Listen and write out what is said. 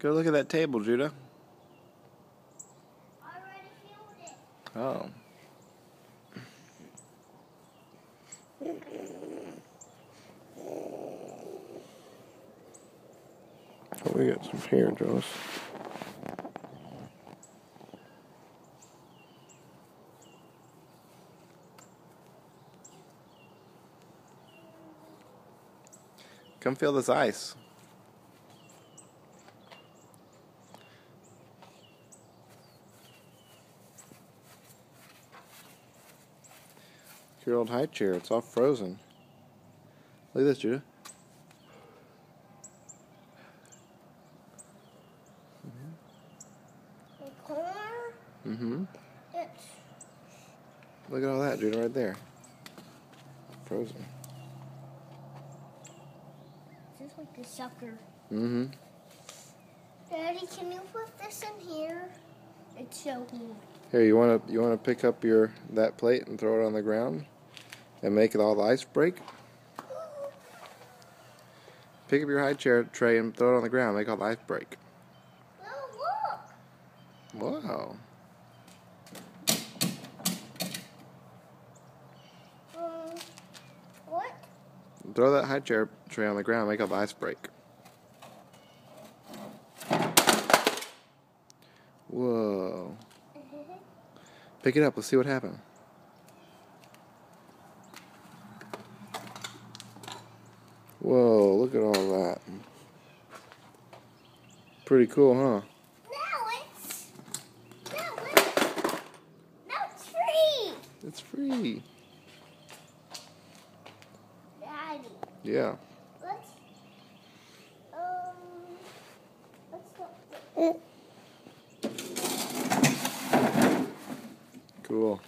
Go look at that table, Judah. I already filled it. Oh. Oh, we got some here, Jonas. Come feel this ice. Your old high chair, it's all frozen. Look at this, Judah. Mm-hmm. it's Look at all that, Judah, right there. Frozen. just like a sucker. Mm-hmm. Daddy, can you put this in here? It's so cool. Here, you wanna you wanna pick up your that plate and throw it on the ground and make it all the ice break? Pick up your high chair tray and throw it on the ground, make all the ice break. Oh, look. Wow. What? Throw that high chair tray on the ground, make all the ice break. Whoa. Pick it up, let's see what happened. Whoa, look at all that. Pretty cool, huh? Now it's. Now it's. Now it's free. It's free. Daddy, Yeah. let's. Um. Let's Cool.